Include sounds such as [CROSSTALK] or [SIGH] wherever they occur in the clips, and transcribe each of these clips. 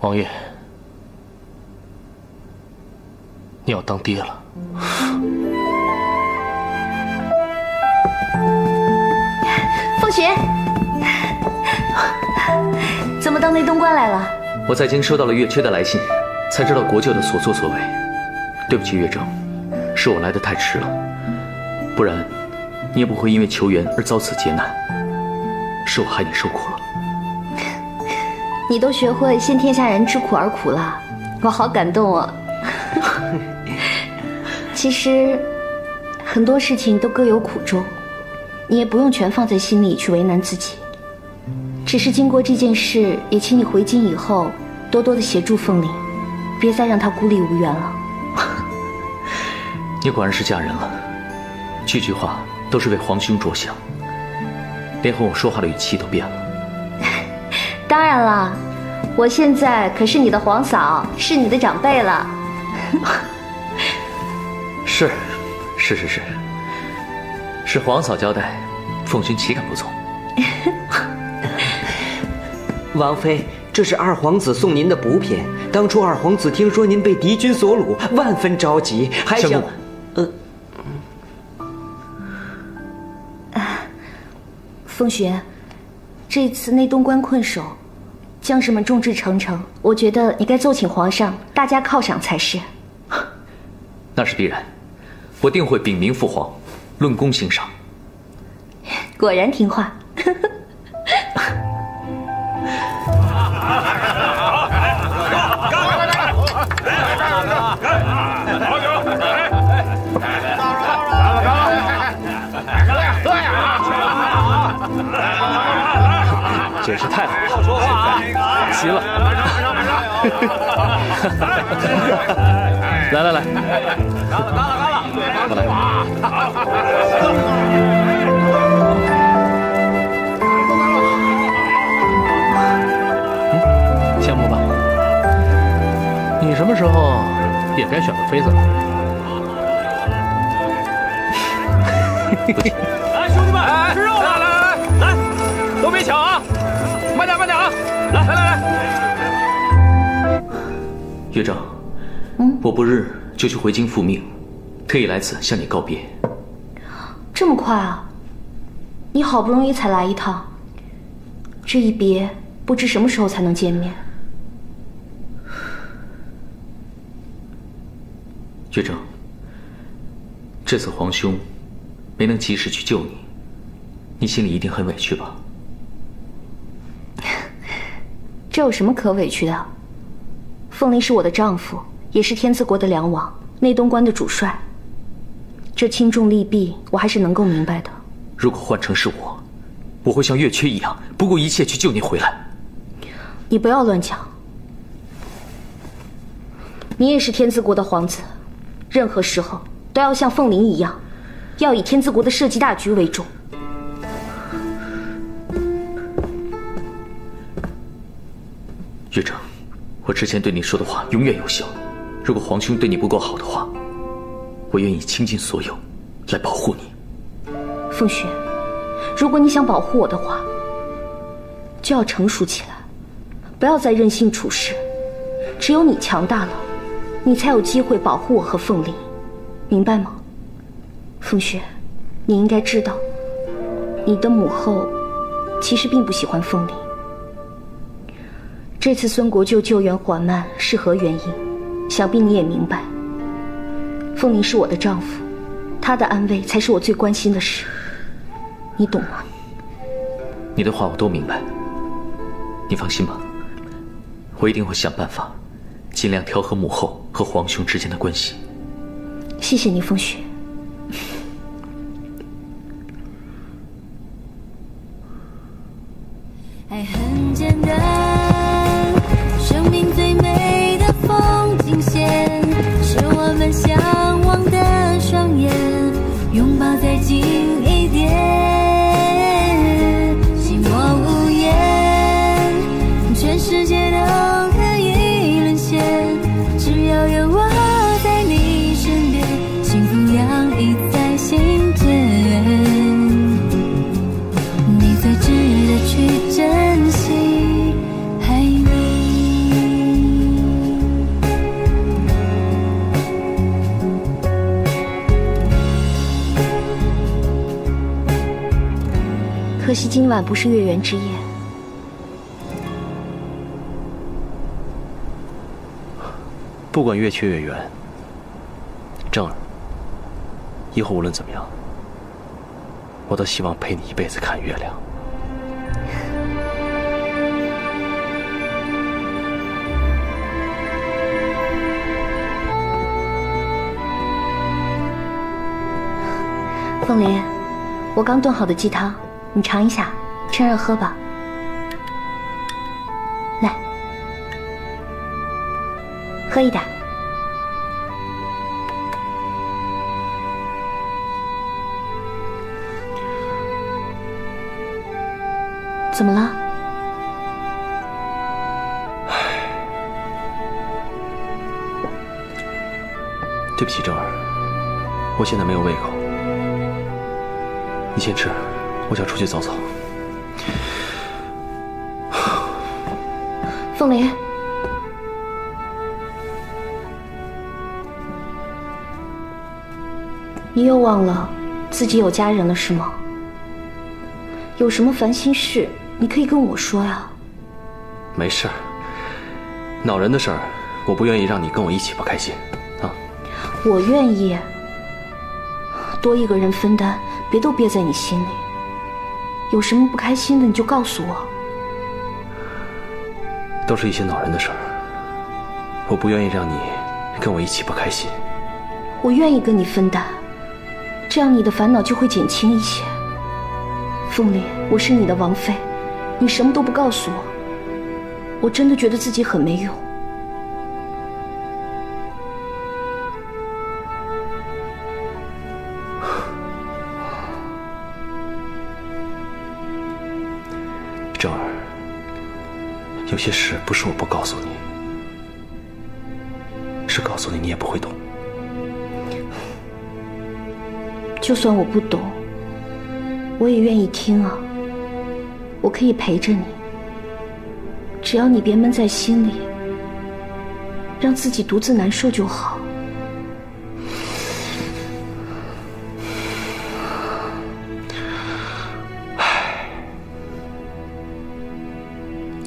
王爷，你要当爹了。凤雪，怎么到内东关来了？我在京收到了月缺的来信，才知道国舅的所作所为。对不起，岳正，是我来的太迟了，不然你也不会因为求援而遭此劫难。是我害你受苦了。你都学会先天下人知苦而苦了，我好感动哦。[LAUGHS] 其实很多事情都各有苦衷，你也不用全放在心里去为难自己。只是经过这件事，也请你回京以后多多的协助凤玲，别再让她孤立无援了。[LAUGHS] 你果然是嫁人了，句句话都是为皇兄着想，连和我说话的语气都变了。[LAUGHS] 当然了，我现在可是你的皇嫂，是你的长辈了。[LAUGHS] 是，是是是，是皇嫂交代，凤勋岂敢不从？[LAUGHS] 王妃，这是二皇子送您的补品。当初二皇子听说您被敌军所掳，万分着急，还想……呃，凤雪。这次内东关困守，将士们众志成城，我觉得你该奏请皇上，大家犒赏才是。那是必然，我定会禀明父皇，论功行赏。果然听话。真是太好了，说话齐了。来 [LAUGHS] 来来，我来。嗯，羡慕吧？你什么时候也该选个妃子了？[LAUGHS] 岳正，嗯，我不日就去回京复命，特意来此向你告别。这么快啊？你好不容易才来一趟，这一别不知什么时候才能见面。岳正，这次皇兄没能及时去救你，你心里一定很委屈吧？[LAUGHS] 这有什么可委屈的？凤林是我的丈夫，也是天资国的梁王，内东关的主帅。这轻重利弊，我还是能够明白的。如果换成是我，我会像月缺一样，不顾一切去救你回来。你不要乱讲。你也是天资国的皇子，任何时候都要像凤林一样，要以天资国的社稷大局为重。之前对你说的话永远有效。如果皇兄对你不够好的话，我愿意倾尽所有来保护你。凤雪，如果你想保护我的话，就要成熟起来，不要再任性处事。只有你强大了，你才有机会保护我和凤林，明白吗？凤雪，你应该知道，你的母后其实并不喜欢凤林。这次孙国舅救援缓慢是何原因？想必你也明白。凤林是我的丈夫，他的安危才是我最关心的事，你懂吗？你的话我都明白，你放心吧，我一定会想办法，尽量调和母后和皇兄之间的关系。谢谢你，风雪。惜今晚不是月圆之夜。不管月缺月圆，正儿，以后无论怎么样，我都希望陪你一辈子看月亮。凤莲，我刚炖好的鸡汤，你尝一下，趁热喝吧。来，喝一点。怎么了？对不起，正儿，我现在没有胃口。你先吃，我想出去走走。凤莲，你又忘了自己有家人了是吗？有什么烦心事，你可以跟我说呀。没事儿，恼人的事儿，我不愿意让你跟我一起不开心，啊。我愿意，多一个人分担。别都憋在你心里，有什么不开心的你就告诉我。都是一些恼人的事儿，我不愿意让你跟我一起不开心。我愿意跟你分担，这样你的烦恼就会减轻一些。凤玲，我是你的王妃，你什么都不告诉我，我真的觉得自己很没用。有些事不是我不告诉你，是告诉你你也不会懂。就算我不懂，我也愿意听啊。我可以陪着你，只要你别闷在心里，让自己独自难受就好。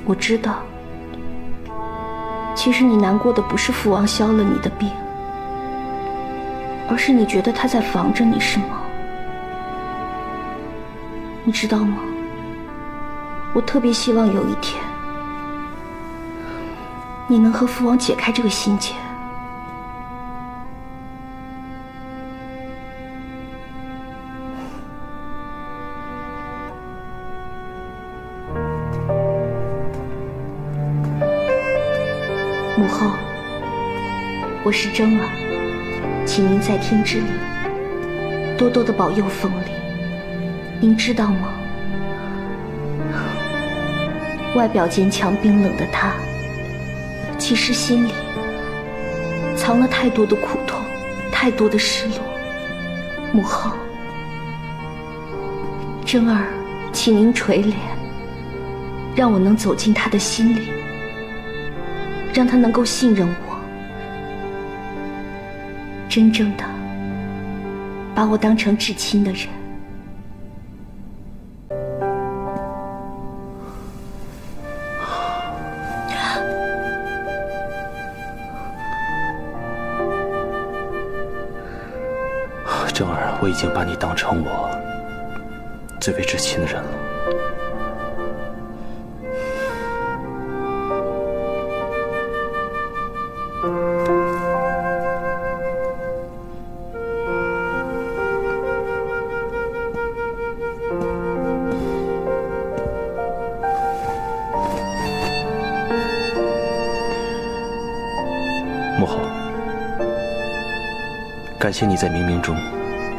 我知道，其实你难过的不是父王消了你的病，而是你觉得他在防着你，是吗？你知道吗？我特别希望有一天，你能和父王解开这个心结。我是征儿，请您在天之灵多多的保佑凤梨。您知道吗？外表坚强冰冷的她，其实心里藏了太多的苦痛，太多的失落。母后，征儿，请您垂怜，让我能走进他的心里。让他能够信任我，真正的把我当成至亲的人。正儿，我已经把你当成我最为至亲的人了。感谢你在冥冥中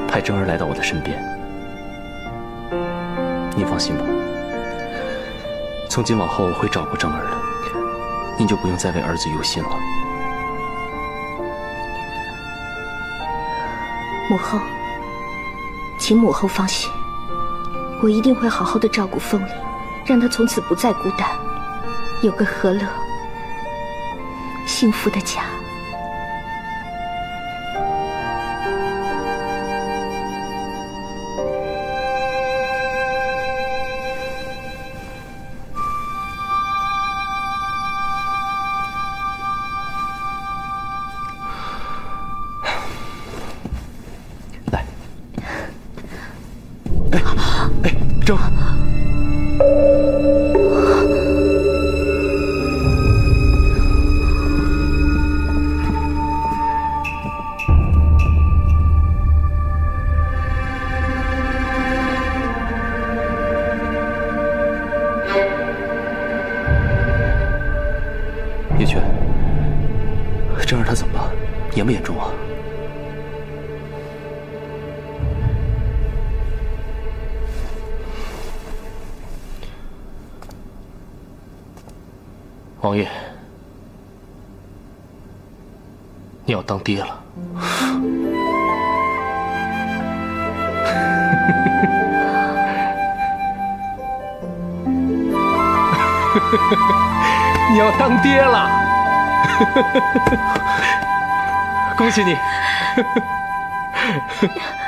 派征儿来到我的身边。您放心吧，从今往后我会照顾征儿的，您就不用再为儿子忧心了。母后，请母后放心，我一定会好好的照顾凤梨，让她从此不再孤单，有个和乐、幸福的家。正。叶轩，正儿他怎么了？严不严重啊？王爷，你要当爹了。[LAUGHS] 你要当爹了，[LAUGHS] 恭喜你！[LAUGHS]